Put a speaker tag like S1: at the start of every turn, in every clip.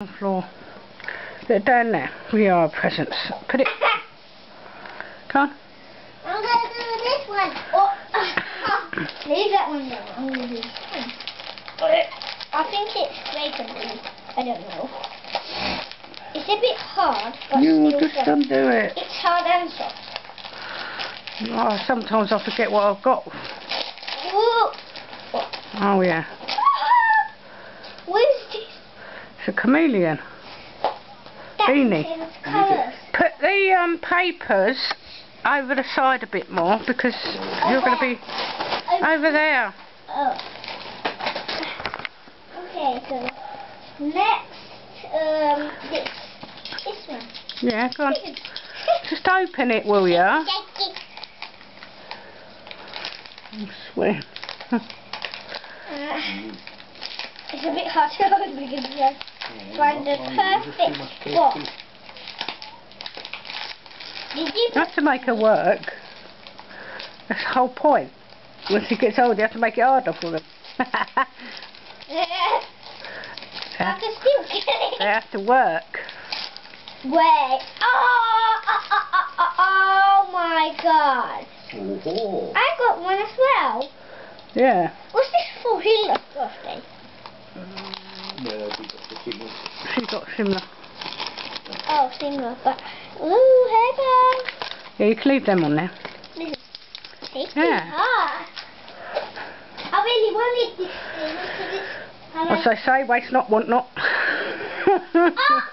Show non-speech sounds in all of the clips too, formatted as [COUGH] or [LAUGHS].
S1: on the floor. Put it down there. We are presents. Put it. Come on.
S2: I'm going to do this one. Oh, [LAUGHS] leave that one there. I'm going to do this one. I think it's vacant. I don't know. It's a bit hard, but
S1: You
S2: still
S1: just
S2: soft.
S1: undo it.
S2: It's hard and soft.
S1: Oh, sometimes I forget what I've got.
S2: Ooh.
S1: Oh yeah.
S2: What is this?
S1: It's a chameleon. Beanie. Put the um, papers over the side a bit more because you're going to be over there.
S2: Oh. Okay, so next, um, this, this one.
S1: Yeah, go on. [LAUGHS] Just open it, will ya? I swear. [LAUGHS]
S2: Uh, [LAUGHS] it's a bit hard to open because you find the perfect spot. Did you
S1: You have to make her work. That's the whole point. Once he gets old, you have to make it harder for them. [LAUGHS]
S2: I can still
S1: they have to work.
S2: Wait. Oh, oh, oh, oh, oh, oh, oh my god.
S3: Oh.
S2: I got one as well.
S1: Yeah.
S2: What's this for Hitler's birthday?
S3: Yeah, we got the signal.
S1: She got similar.
S2: Oh, similar, but... Ooh, hey guys.
S1: Yeah, you can leave them on there.
S2: This is tasty.
S1: Yeah.
S2: Ah. I really wanted this thing. This. I
S1: say, waste not, want not.
S2: Ah.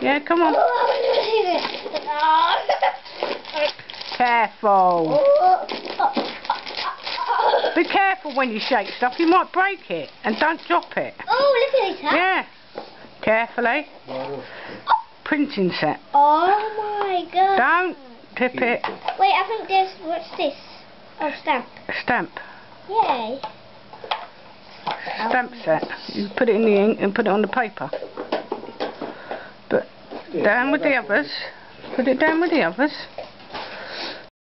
S1: Yeah, come on.
S2: Oh, I want to. Ah.
S1: Careful.
S2: Oh, oh, oh,
S1: Be careful when you shake stuff, you might break it. And don't drop it.
S2: Oh, look at this, huh?
S1: Yeah. Carefully.
S3: Right
S1: Printing set.
S2: Oh my god.
S1: Don't tip it.
S2: Wait, I think there's, what's this? Oh, stamp.
S1: Stamp.
S2: Yay.
S1: Stamp set. You put it in the ink and put it on the paper. But down with the others. Put it down with the others.